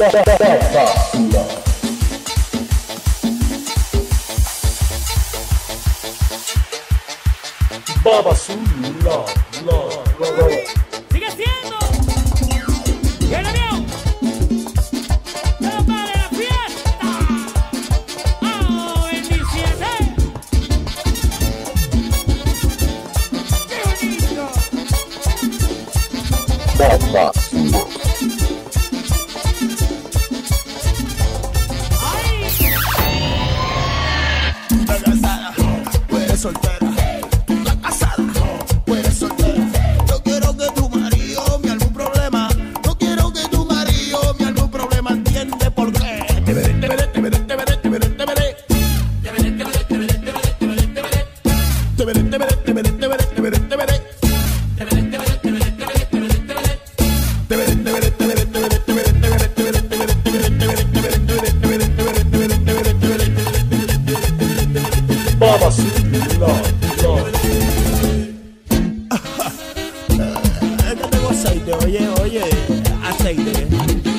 백박입니다. 바바수 라, 라, 라, 라. bomba. soltera. No quiero que tu marido me algún problema. No quiero que tu marido me algún problema. Entiende por qué. Te veré, te veré, te veré, te veré, te veré, te veré. Te veré, te veré, te veré, te veré, te veré, te veré. Te veré, te veré, te veré, te veré, te veré, te veré. Babasula, la. Es que tengo aceite, oye, oye, aceite.